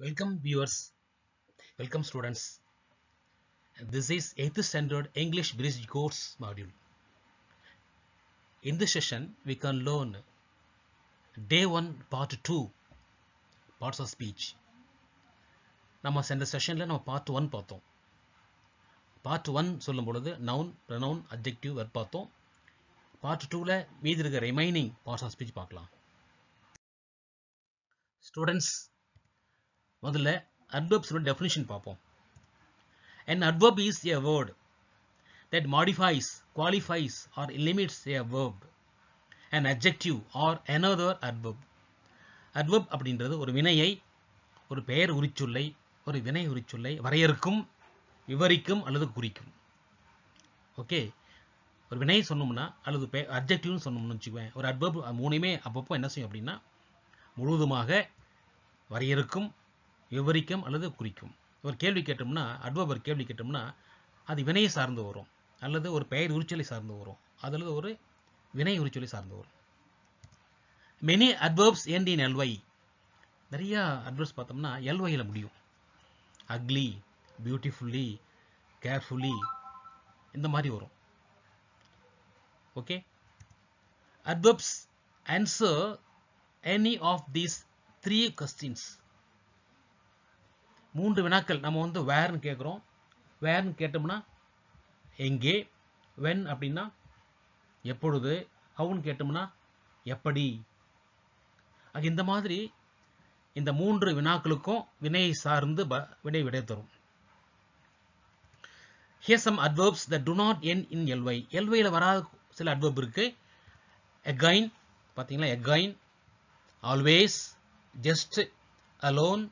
Welcome viewers, welcome students. This is 8th standard English Bridge course module. In this session, we can learn day 1 part 2 parts of speech. நம்ம சென்ற செஷனில் நம்ம part one பார்த்தோம் part one சொல்லும் பொழுது noun pronoun adjective verb பார்த்தோம் part டூவில் மீதி இருக்க ரிமைனிங் பார்ட்ஸ் ஆஃப் ஸ்பீச் பார்க்கலாம் ஸ்டூடெண்ட்ஸ் முதல்ல அட்வர்ப்ஸோட டெஃபினிஷன் பார்ப்போம். And adverb is a word that modifies qualifies or limits a verb and adjective or another adverb adverb அப்படின்றது ஒரு வினையை ஒரு பெயர் உரிச்சொல்லை ஒரு வினை உரிச்சொல்லை வரையறுக்கும் விவரிக்கும் அல்லது குறிக்கும். ஓகே ஒரு வினை சொன்னோம்னா அல்லது பே அப்ஜெக்டிவ்னு சொன்னோம்னு வச்சுக்குவேன். ஒரு அட்வர்ப் மூணுமே அப்பப்போ என்ன செய்யும் அப்படின்னா முழுவதுமாக வரையறுக்கும் விவரிக்கும் அல்லது குறிக்கும். ஒரு கேள்வி கேட்டோம்னா அட்வபர் கேள்வி கேட்டோம்னா அது வினையை சார்ந்து வரும். அல்லது ஒரு பெயர் உரிச்சொலை சார்ந்து வரும். அல்லது ஒரு வினை உரிச்சொலை சார்ந்து வரும். மெனி அட்வர்ப்ஸ் ஏன் இன் எல்வை நிறையா அட்வர்ப்ஸ் பார்த்தோம்னா எல்வையில் முடியும். அக்லி பியூட்டிஃபுல்லி கேர்ஃபுல்லி இந்த மாதிரி வரும். Okay adverbs answer any of these three questions மூன்று வினாக்கள் நம்ம வந்து வேர்னு கேட்குறோம் வேர்னு கேட்டோம்னா எங்கே வென் அப்படின்னா எப்பொழுது ஹவுன்னு கேட்டோம்னா எப்படி. இந்த மாதிரி இந்த மூன்று வினாக்களுக்கும் வினையை சார்ந்து வினை விடை தரும். Here some adverbs the do not end in L Y எல்வையில் வராத சில அட்வர்ப் இருக்கு. எகைன் பார்த்தீங்களா again always just alone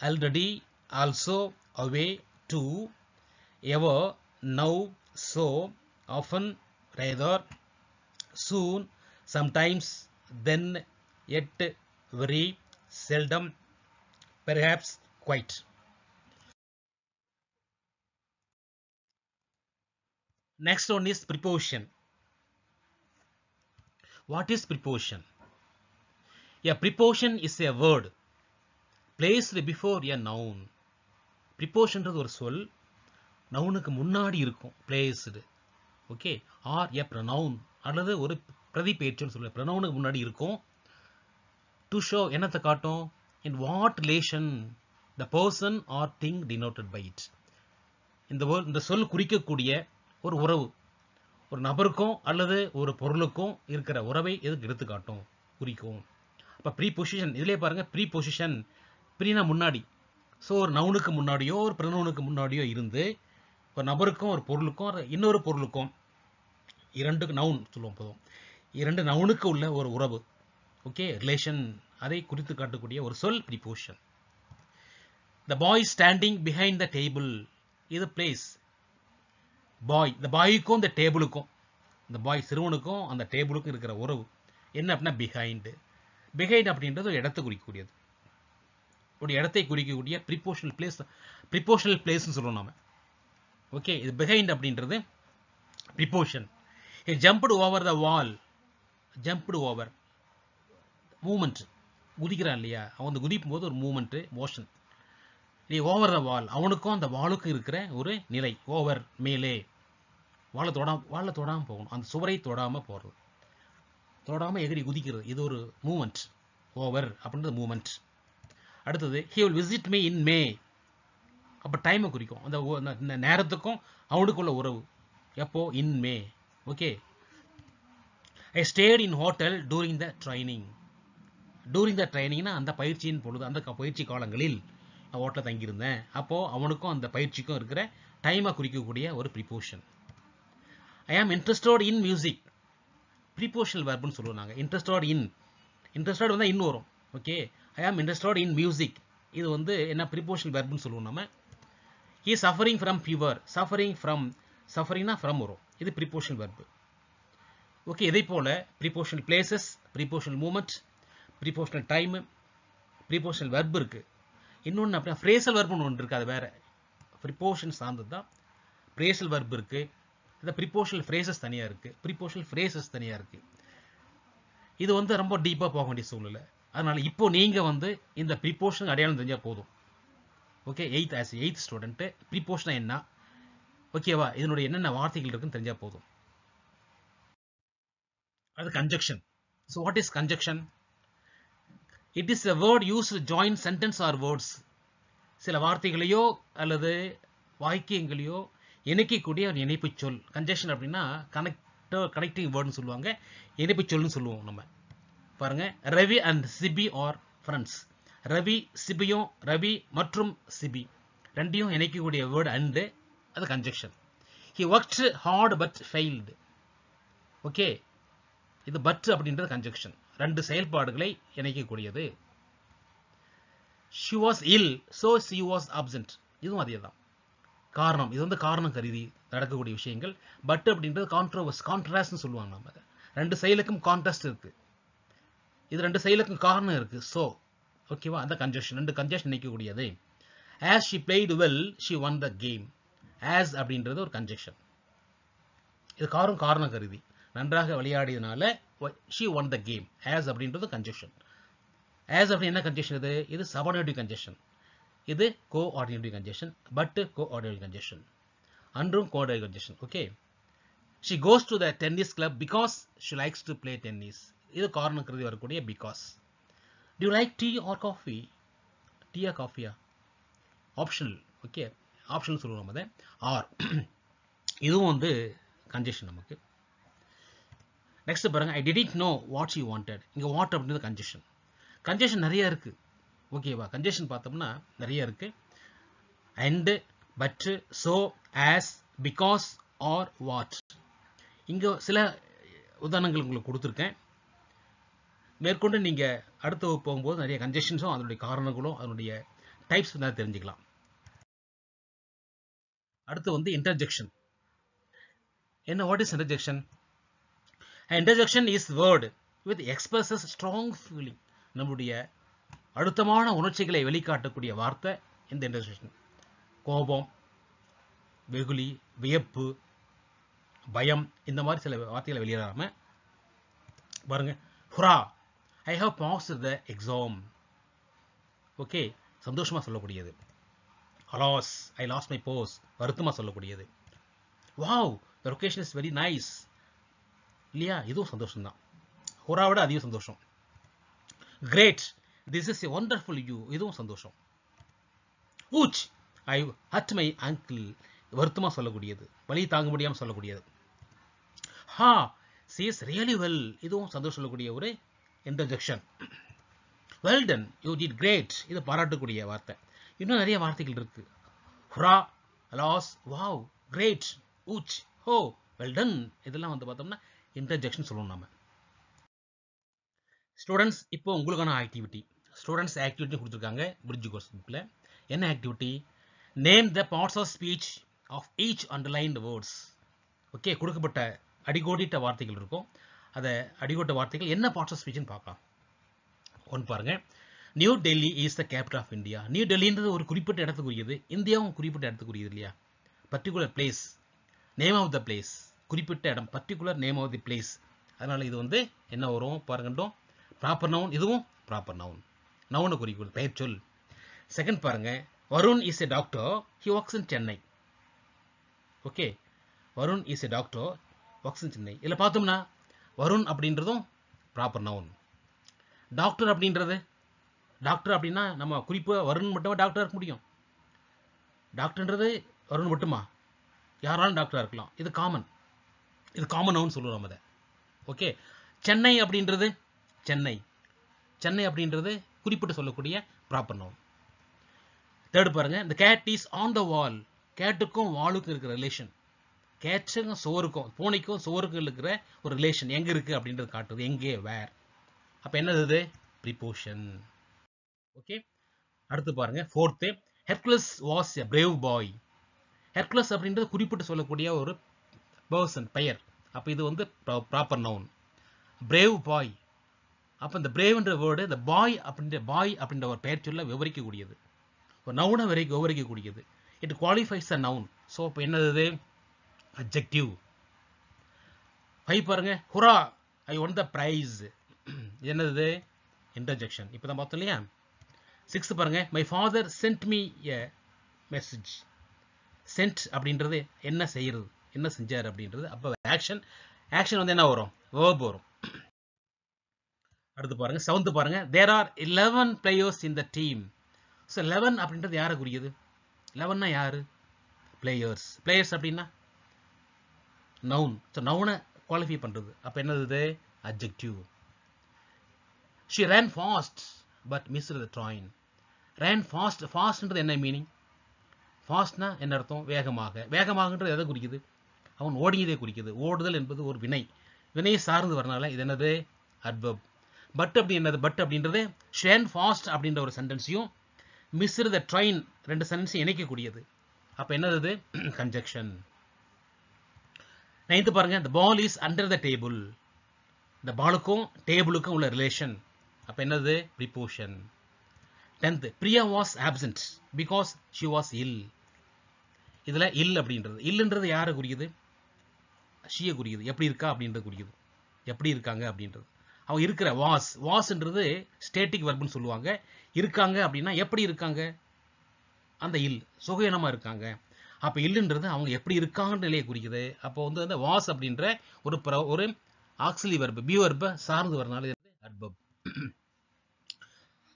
already also away to ever now so often rather soon sometimes then yet very seldom perhaps quite. Next one is preposition. What is preposition? A preposition is a word placed before a noun. ப்ரிப்போஷன்றது ஒரு சொல். நவுனுக்கு முன்னாடி இருக்கும். Placed okay or a pronoun அல்லது ஒரு பிரதிபேற்றுன்னு சொல்லுவேன் ப்ரனவுனுக்கு முன்னாடி இருக்கும். டு ஷோ என்னத்தை காட்டும்? In what relation the person or thing denoted by it இந்த இந்த சொல் குறிக்கக்கூடிய ஒரு உறவு. ஒரு நபருக்கும் அல்லது ஒரு பொருளுக்கும் இருக்கிற உறவை எதுக்கு எடுத்துக்காட்டும்? குறிக்கும். அப்போ ப்ரீ பொசிஷன் இதுலேயே பாருங்கள் ப்ரீ பொசிஷன் ப்ரீனா முன்னாடி. ஸோ ஒரு நவுனுக்கு முன்னாடியோ ஒரு ப்ரனவுனுக்கு முன்னாடியோ இருந்து ஒரு நபருக்கும் ஒரு பொருளுக்கும் இன்னொரு பொருளுக்கும் இரண்டு நவுன் சொல்லுவோம் போதும் இரண்டு நவுனுக்கு உள்ள ஒரு உறவு. ஓகே ரிலேஷன் அதை குறித்து காட்டக்கூடிய ஒரு சொல் preposition the boy standing behind the table இது பிளேஸ் பாய் இந்த பாய்க்கும் இந்த டேபிளுக்கும் இந்த பாய் சிறுவனுக்கும் அந்த டேபிளுக்கும் இருக்கிற உறவு. என்ன அப்படின்னா பிஹைண்டு பிஹைண்ட் அப்படின்றது ஒரு இடத்தை குறிக்கக்கூடியது. ஒரு இடத்தை குறிக்கக்கூடிய ப்ரிப்போஷனல் பிளேஸ் ப்ரிப்போஷனல் பிளேஸ்னு சொல்லுவோம் நாம. ஓகே இது பிஹைண்ட் அப்படின்றது preposition jumped over the wall jumped over movement குதிக்கிறான் இல்லையா? அவன் வந்து குதிக்கும் போது ஒரு மூமெண்ட்டு மோஷன் நீ ஓவர் த வால் அவனுக்கும் அந்த வாளுக்கும் இருக்கிற ஒரு நிலை. ஓவர் மேலே. வாழை தொடாம வாழை தொடாமல் போகணும். அந்த சுவரை தொடாமல் போகிறது தொடாமல் எகிரி குதிக்கிறது. இது ஒரு மூமெண்ட் ஓவர் அப்படின்றது மூமெண்ட் அடுத்தது he will visit me in May அப்போ டைமை குறிக்கும். அந்த நேரத்துக்கும் அவனுக்குள்ள உறவு. எப்போ? In May okay I stayed in hotel during the training during the ட்ரைனிங்னா அந்த பயிற்சியின் பொழுது அந்த பயிற்சி காலங்களில் நான் ஹோட்டலில் தங்கியிருந்தேன். அப்போது அவனுக்கும் அந்த பயிற்சிக்கும் இருக்கிற டைமை குறிக்கக்கூடிய ஒரு ப்ரிப்போஷன் ஐ ஆம் இன்ட்ரெஸ்டோட் இன் மியூசிக் ப்ரிப்போஷனல் வேர்புன்னு சொல்லுவோம் நாங்கள் இன்ட்ரெஸ்டோட் இன் இன்ட்ரெஸ்டோட் வந்தால் இன் வரும். ஓகே ஐ ஆம் இன்ட்ரெஸ்டட் இன் மியூசிக் இது வந்து என்ன ப்ரிப்போஷன் வெர்ப்னு சொல்லுவோம் நம்ம. He suffering from fever suffering from சஃபரிங்னா from வரும். இது ப்ரிப்போஷன் வெர்பு ஓகே இதே போல் prepositional places prepositional movement prepositional time prepositional verb இருக்குது இன்னொன்று அப்படின்னா ஃப்ரேசல் வெர்ப்னு ஒன்று இருக்குது அது வேறு. ப்ரிப்போஷன் சார்ந்தது தான். ப்ரேசல் வெர்ப் இருக்குது இந்த ப்ரிப்போஷனல் ஃப்ரேசஸ் தனியாக இருக்குது ப்ரிப்போஷனல் ஃப்ரேசஸ் தனியாக இருக்குது இது வந்து ரொம்ப டீப்பாக போக வேண்டிய சூழ்நிலை. அதனால் இப்போ நீங்கள் வந்து இந்த ப்ரிப்போர்ஷன் அடையாளம் தெரிஞ்சால் போதும். Okay eighth as eighth student ப்ரீபோஷனா என்ன? ஓகேவா இதனுடைய என்னென்ன வார்த்தைகள் இருக்குன்னு தெரிஞ்சால் போதும். அது conjunction so what is conjunction it is a word use join sentence or words சில வார்த்தைகளையோ அல்லது வாக்கியங்களையோ இணைக்கக்கூடிய ஒரு இணைப்பு சொல். கன்ஜெக்ஷன் அப்படின்னா கனெக்டோ கனெக்டிங் வேர்டுன்னு சொல்லுவாங்க. இணைப்பு சொல்லுன்னு சொல்லுவோம் நம்ம. பாருங்க. Ravi and Sibi are friends Ravi சிபியும் Ravi மற்றும் சிபி. ரெண்டையும் இணைக்கக்கூடிய வேர்டு அண்டு அது conjunction he worked hard but failed okay இது பட் அப்படின்றது கன்ஜெக்ஷன் ரெண்டு செயல்பாடுகளை இணைக்கக்கூடியது. She was ill so she was absent இதுவும் அதே தான் காரணம் இது வந்து காரணம் கருதி நடக்கக்கூடிய விஷயங்கள். பட் அப்படின்றது கான்ட்ரோவர்ஸ் கான்ட்ராஸ்ட்னு சொல்லுவாங்க நம்ம அதை. ரெண்டு செயலுக்கும் கான்ட்ராஸ்ட் இருக்குது இது ரெண்டு செயலுக்கும் காரணம் இருக்கு. ஸோ ஓகேவா அந்த கன்ஜெக்ஷன் ரெண்டு conjunction நிற்கக்கூடியது as she played well she won the game as அப்படின்றது ஒரு கன்ஜெக்ஷன் இது காரணம் காரணம் கருதி. நன்றாக விளையாடியதுனால she won the game as அப்படின்றது கன்ஜெக்ஷன் ஆஸ் அப்படி என்ன கன்ஜெக்ஷன் இது? இது சபார்டினேட்டிவ் கன்ஜெக்ஷன் இது coordinative conjunction but co conjunction அன்றும் co conjunction okay she goes to the tennis club because she likes to play tennis இது காரணம் கருதி வரக்கூடிய because due like tea or coffee டீயா காஃபியா ஆப்ஷனல் ஓகே ஆப்ஷனல் சொல்லுவோம் அதை. ஆர் இதுவும் வந்து கன்ஜெஷன் நமக்கு. நெக்ஸ்ட் பாருங்க. ஐ டிடிட் நோ வாட் யூ வாண்டட் இங்கே வாட் அப்படின்றது கன்ஜெஷன் கன்ஜெஷன் நிறைய இருக்கு. ஓகேவா கன்ஜெஷன் பார்த்தோம்னா நிறைய இருக்கு. And but so as because or what இங்கே சில உதாரணங்கள் உங்களுக்கு கொடுத்துருக்கேன். மேற்கொண்டு நீங்கள் அடுத்த வகுப்பு போகும்போது நிறைய கன்ஜெக்ஷன்ஸும் அதனுடைய காரணங்களும் அதனுடைய டைப்ஸ் தான் தெரிஞ்சுக்கலாம். அடுத்து வந்து இன்டர்ஜெக்ஷன் என்ன what is interjection interjection is word with expresses strong feeling நம்முடைய அழுத்தமான உணர்ச்சிகளை வெளிக்காட்டக்கூடிய வார்த்தை இந்த இன்டர்ஜெக்ஷன் கோபம் வெகுளி வியப்பு பயம் இந்த மாதிரி சில வார்த்தைகளை வெளியிடாமல் பாருங்க. Hurrah! I have passed the exam okay சந்தோஷமா சொல்லக்கூடியது. Alas I lost my purse வருத்தமா சொல்லக்கூடியது. Wow the location is very nice இல்லையா? இதுவும் சந்தோஷம் தான் ஹோராவோட அதிகம் சந்தோஷம். Great this is a wonderful view இதுவும் சந்தோஷம். Ouch I hurt my ankle வருத்தமா சொல்லக்கூடியது. வழி தாங்க முடியாமல் சொல்லக்கூடியது. ஹா சி இஸ் ரியலி வெல் இதுவும் சந்தோஷம் சொல்லக்கூடிய ஒரு interjection well done you did great இது பாராட்டக்கூடிய வார்த்தை. இன்னும் நிறைய வார்த்தைகள் இருக்கு. Hurrah alas wow great ouch oh well done இதெல்லாம் வந்து பார்த்தோம்னா இன்டர்ஜெக்ஷன் சொல்லணும் நம்ம ஸ்டூடெண்ட்ஸ் இப்போ உங்களுக்கான ஆக்டிவிட்டி ஸ்டூடெண்ட்ஸ் ஆக்டிவிட்டி கொடுத்துருக்காங்க. பிரிட்ஜ் கோர்ஸ் புக்கில் என்ன activity name the parts of speech of each underlined words okay கொடுக்கப்பட்ட அடிகோடிட்ட வார்த்தைகள் இருக்கும். அதை அடிகோட்ட வார்த்தைகள் என்ன பார்ட்ஸ் ஆஃப் ஸ்பீச்னு பார்க்கலாம். ஒன்று பாருங்க. New Delhi is the capital of India new டெல்லின்றது ஒரு குறிப்பிட்ட இடத்துக்குரியது. இந்தியாவும் குறிப்பிட்ட இடத்துக்குரியது இல்லையா? Particular place name of the place குறிப்பிட்ட இடம் particular name of the place அதனால் இது வந்து என்ன வரும்? பாருங்கட்டும் ப்ராப்பர் நவுன் இதுவும் ப்ராப்பர் நவுன் நவுனை குறிக்கும் பெயர் சொல். செகண்ட் பாருங்க. Varun is a doctor he works in Chennai okay Varun is a doctor works in Chennai இதில் பார்த்தோம்னா வருண் அப்படின்றதும் ப்ராப்பர் நவுன் டாக்டர் அப்படின்றது டாக்டர் அப்படின்னா நம்ம குறிப்பாக வருண் மட்டுமே டாக்டராக இருக்க முடியும்? டாக்டர்ன்றது வருண் மட்டுமா? யாராலும் டாக்டராக இருக்கலாம். இது காமன் இது காமன் நவுன் சொல்லுவோம் அதை ஓகே சென்னை அப்படின்றது சென்னை. சென்னை அப்படின்றது குறிப்பிட்டு சொல்லக்கூடிய ப்ராப்பர் நவுன் தேர்ட் பாருங்க. இந்த cat is on the wall கேட்டுக்கும் வாலுக்கும் இருக்கிற ரிலேஷன் கேட்ஸுக்கும் சோருக்கும் பூனைக்கும் சோருக்கும் இருக்கிற ஒரு ரிலேஷன் எங்கே இருக்குது அப்படின்றது காட்டுது. எங்கே? வேர் அப்போ என்னது இது? ப்ரிபோஷன் ஓகே அடுத்து பாருங்க. Fourth Hercules was a brave boy Hercules அப்படின்றது குறிப்பிட்டு சொல்லக்கூடிய ஒரு பர்சன் பெயர். அப்போ இது வந்து ப்ராப்பர் நவுன் பிரேவ் பாய் அப்போ இந்த பிரேவ்ன்ற வேர்டு இந்த பாய் அப்படின்ற பாய் அப்படின்ற ஒரு பெயர் சொல்ல விவரிக்கக்கூடியது. ஒரு நவுனை வரைக்கும் விவரிக்கக்கூடியது. It qualifies a noun so இப்போ என்னது அப்ஜெக்டிவ் ஃபைவ் பாருங்க. Hurrah I won the prize என்னது? இன்டர்ஜெக்ஷன் இப்போ தான் பார்த்தோம் இல்லையா? சிக்ஸ்த் பாருங்க. My father sent me a message sent அப்படின்றது என்ன செய்யறது? என்ன செஞ்சார் அப்படின்றது? அப்போ ஆக்ஷன் ஆக்ஷன் வந்து என்ன வரும்? வேர்ப் வரும். அடுத்து பாருங்க. செவன்த் பாருங்க. There are eleven players in the team so eleven அப்படின்றது யாரை குறிக்குது? லெவன்னா யாரு? பிளேயர்ஸ் பிளேயர்ஸ் அப்படின்னா நவுன் ஸோ நவுனை குவாலிஃபை பண்ணுறது அப்போ என்னது? இது objective she ran fast but miss the train ran fast ஃபாஸ்ட்ன்றது என்ன மீனிங் ஃபாஸ்ட்னா என்ன அர்த்தம்? வேகமாக. வேகமாகன்றது எதை குறிக்குது? அவன் ஓடியதை குறிக்குது. ஓடுதல் என்பது ஒரு வினை. வினையை சார்ந்து வரனால இது என்னது? அட்வப் பட் அப்படி என்னது? பட் அப்படின்றது ஷேன் ஃபாஸ்ட் அப்படின்ற ஒரு சென்டென்ஸையும் மிஸ் த ட்ரெயின் ரெண்டு சென்டென்ஸையும் இணைக்கக்கூடியது. அப்போ என்னது கன்ஜெக்ஷன் நைன்த்து பாருங்க the ball is under the table இந்த பாலுக்கும் டேபிளுக்கும் உள்ள ரிலேஷன் அப்போ என்னது? Preposition tenth Priya was absent because she was ill இதில் இல் அப்படின்றது. இல்லைன்றது யாரை குறிக்குது? ஷியை குறிக்குது. எப்படி இருக்கா அப்படின்றது குறிக்குது. எப்படி இருக்காங்க அப்படின்றது. அவன் இருக்கிற வாஸ் வாஸ்ன்றது ஸ்டேட்டிக் வர்புன்னு சொல்லுவாங்க. இருக்காங்க அப்படின்னா எப்படி இருக்காங்க? அந்த இல் சுகயனமாக இருக்காங்க. அப்போ இல்லைன்றது அவங்க எப்படி இருக்காங்கன்ற நிலையை குறிக்குது. அப்போ வந்து அந்த வாஸ் அப்படின்ற ஒரு ப்ர ஒரு ஆக்சிலி வர்பு பி வர்பை சார்ந்து வரனால இது அட்பப்.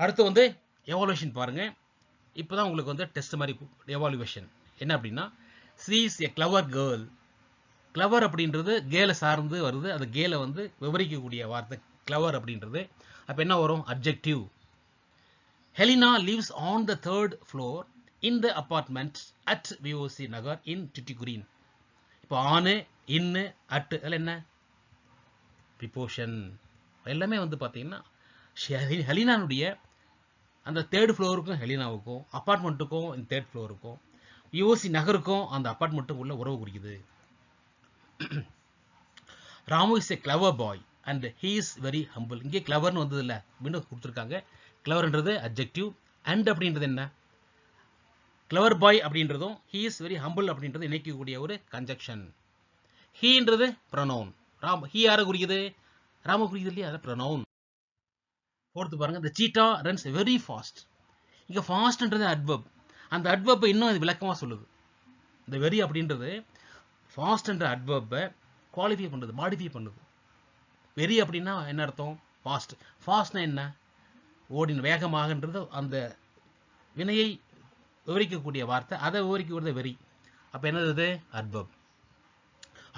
அடுத்து வந்து எவாலுவேஷன் பாருங்க. இப்போதான் உங்களுக்கு வந்து டெஸ்ட் மாதிரி எவாலுவேஷன் என்ன அப்படின்னா she is a clever girl clever அப்படின்றது கேலை சார்ந்து வருது. அது கேலை வந்து விவரிக்கக்கூடிய வார்த்தை கிளவர் அப்படின்றது. அப்போ என்ன வரும்? Adjective Helena lives on the third floor in the apartment at VOC Nagar in Tuticorin இப்போ ஆனு இன்னு அட்டு அதில் என்ன? ப்ரிப்போஷன் எல்லாமே வந்து பார்த்தீங்கன்னா ஷெ- ஹெலினானுடைய அந்த தேர்ட் ஃப்ளோருக்கும் ஹெலினாவுக்கும் அப்பார்ட்மெண்ட்டுக்கும் இந்த தேர்ட் ஃப்ளோருக்கும் யூஓசி நகருக்கும் அந்த அப்பார்ட்மெண்ட்டுக்கும் உள்ள உறவு குறிக்குது Ramu is a clever boy and he is very humble இங்கே கிளவர்னு வந்தது இல்லை கொடுத்துருக்காங்க. கிளவர்ன்றது அப்ஜெக்டிவ் அண்ட் அப்படின்றது என்ன? கிளவர் பாய் அப்படின்றதும் ஹீ இஸ் வெரி ஹம்பிள் அப்படின்றது இணைக்கக்கூடிய ஒரு கன்ஜெக்ஷன் ஹீன்றது ப்ரனவுன் ராம் ஹீ யாரை குறிக்குது? ராம குறிக்குது இல்லையா? அதை ப்ரனவுன் ஃபோர்த்து பாருங்க. இந்த சீட்டா ரன்ஸ் வெரி ஃபாஸ்ட் இங்கே ஃபாஸ்ட்ன்றது அட்வர்ப் அந்த அட்வர்ப்பை இன்னும் இது விளக்கமாக சொல்லுது. இந்த வெரி அப்படின்றது ஃபாஸ்ட்ன்ற அட்வர்ப்பை குவாலிஃபை பண்ணுது மாடிஃபை பண்ணுது. வெரி அப்படின்னா என்ன அர்த்தம்? ஃபாஸ்ட் ஃபாஸ்ட்னா என்ன? ஓடின வேகமாகன்றது அந்த வினையை விவரிக்கக்கூடிய வார்த்தை அதை விவரிக்கக்கூடிய வெரி. அப்போ என்னது இது? Adverb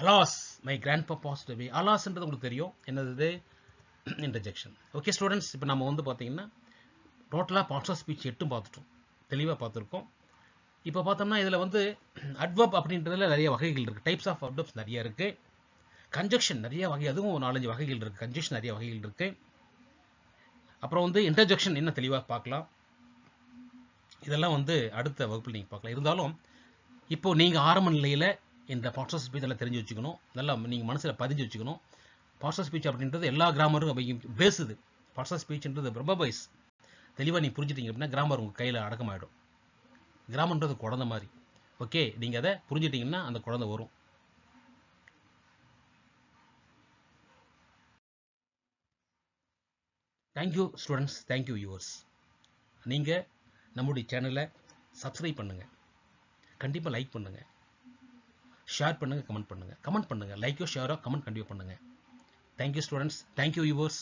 alas my grand passed away அலாஸ்ன்றது உங்களுக்கு தெரியும். என்னது இன்டர்ஜெக்ஷன் ஓகே ஸ்டூடெண்ட்ஸ் இப்போ நம்ம வந்து பார்த்தீங்கன்னா டோட்டலாக பார்ட்ஸ் ஆஃப் ஸ்பீச் எட்டும் பார்த்துட்டோம். தெளிவாக பார்த்துருக்கோம். இப்போ பார்த்தோம்னா இதில் வந்து அட்வர்ப் அப்படின்றதுல நிறைய வகைகள் இருக்குது டைப்ஸ் ஆஃப் அட்வப்ஸ் நிறைய இருக்குது கன்ஜெக்ஷன் நிறைய வகை அதுவும் ஒரு நாலஞ்சு வகைகள் இருக்குது கன்ஜெக்ஷன் நிறைய வகைகள் இருக்குது அப்புறம் வந்து இன்டர்ஜெக்ஷன் என்ன தெளிவாக பார்க்கலாம். இதெல்லாம் வந்து அடுத்த வகுப்பில் நீங்கள் பார்க்கலாம். இருந்தாலும் இப்போ நீங்கள் ஆரம்ப நிலையில் இந்த பார்ட்ஸ் ஸ்பீச் எல்லாம் தெரிஞ்சு வச்சுக்கணும். நல்லா நீங்கள் மனசில் பதிஞ்சு வச்சுக்கணும். பார்ட்ஸ் ஸ்பீச் அப்படின்றது எல்லா கிராமரும் பேசுது. பார்ட்ஸ் ஸ்பீச்ன்றது ரொம்ப பைஸ் தெளிவாக நீ புரிஞ்சுட்டீங்க அப்படின்னா கிராமர் உங்கள் கையில் அடக்கமாயிடும். கிராமன்றது குழந்தை மாதிரி. ஓகே நீங்கள் அதை புரிஞ்சிட்டிங்கன்னா அந்த குழந்தை வரும். தேங்க்யூ ஸ்டூடெண்ட்ஸ் தேங்க்யூ யூவர்ஸ் நீங்கள் நம்முடைய சேனலை சப்ஸ்கிரைப் பண்ணுங்கள் கண்டிப்பாக லைக் பண்ணுங்கள் ஷேர் பண்ணுங்கள் கமெண்ட் பண்ணுங்கள் கமெண்ட் பண்ணுங்கள் லைக்கோ ஷேரோ கமெண்ட் கண்டிப்பாக பண்ணுங்கள் தேங்க்யூ ஸ்டூடெண்ட்ஸ் தேங்க்யூ யூவர்ஸ்